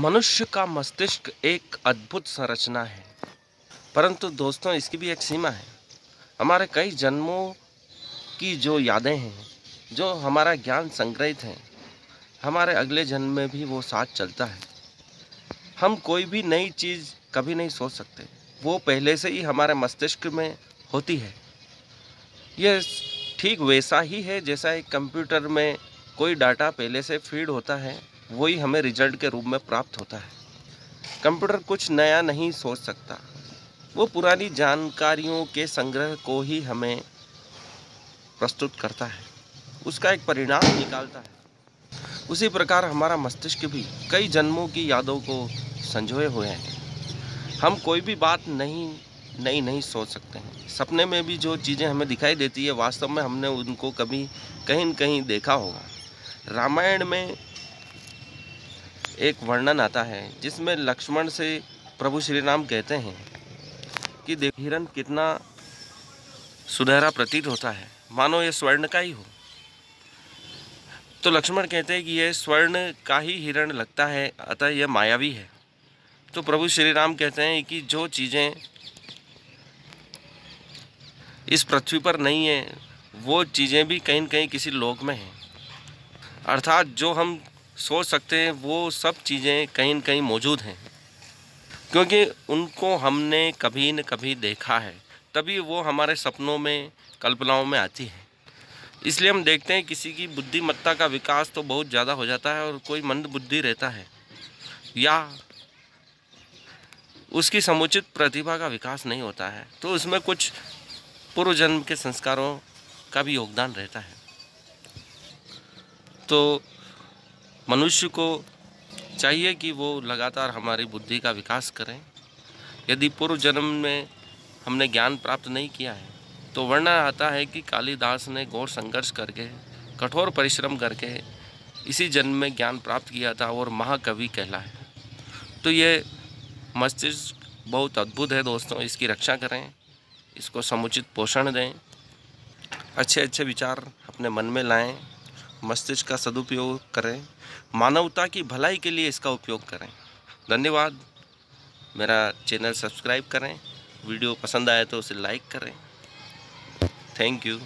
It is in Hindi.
मनुष्य का मस्तिष्क एक अद्भुत संरचना है। परंतु दोस्तों, इसकी भी एक सीमा है। हमारे कई जन्मों की जो यादें हैं, जो हमारा ज्ञान संग्रहित है, हमारे अगले जन्म में भी वो साथ चलता है। हम कोई भी नई चीज़ कभी नहीं सोच सकते। वो पहले से ही हमारे मस्तिष्क में होती है। ये ठीक वैसा ही है जैसा एक कंप्यूटर में कोई डाटा पहले से फ़ीड होता है। वही हमें रिज़ल्ट के रूप में प्राप्त होता है। कंप्यूटर कुछ नया नहीं सोच सकता। वो पुरानी जानकारियों के संग्रह को ही हमें प्रस्तुत करता है। उसका एक परिणाम निकालता है। उसी प्रकार हमारा मस्तिष्क भी कई जन्मों की यादों को संजोए हुए हैं। हम कोई भी बात नहीं नई नहीं सोच सकते हैं। सपने में भी जो चीज़ें हमें दिखाई देती है, वास्तव में हमने उनको कभी कहीं न कहीं देखा होगा। रामायण में एक वर्णन आता है, जिसमें लक्ष्मण से प्रभु श्री राम कहते हैं कि देख, हिरण कितना सुनहरा प्रतीत होता है। मानो ये स्वर्ण का ही हो। तो लक्ष्मण कहते हैं कि यह स्वर्ण का ही हिरण लगता है, अतः यह मायावी है। तो प्रभु श्री राम कहते हैं कि जो चीज़ें इस पृथ्वी पर नहीं है, वो चीज़ें भी कहीं कहीं किसी लोक में हैं। अर्थात जो हम सोच सकते हैं, वो सब चीज़ें कहीं न कहीं मौजूद हैं। क्योंकि उनको हमने कभी न कभी देखा है, तभी वो हमारे सपनों में, कल्पनाओं में आती है। इसलिए हम देखते हैं, किसी की बुद्धिमत्ता का विकास तो बहुत ज़्यादा हो जाता है और कोई मंद बुद्धि रहता है। या उसकी समुचित प्रतिभा का विकास नहीं होता है तो उसमें कुछ पूर्व जन्म के संस्कारों का भी योगदान रहता है। तो मनुष्य को चाहिए कि वो लगातार हमारी बुद्धि का विकास करें। यदि पूर्व जन्म में हमने ज्ञान प्राप्त नहीं किया है तो वर्णन आता है कि कालिदास ने घोर संघर्ष करके, कठोर परिश्रम करके इसी जन्म में ज्ञान प्राप्त किया था और महाकवि कहला है तो ये मस्तिष्क बहुत अद्भुत है दोस्तों, इसकी रक्षा करें, इसको समुचित पोषण दें अच्छे अच्छे विचार अपने मन में लाएँ मस्तिष्क का सदुपयोग करें। मानवता की भलाई के लिए इसका उपयोग करें। धन्यवाद। मेरा चैनल सब्सक्राइब करें। वीडियो पसंद आए तो उसे लाइक करें। Thank you.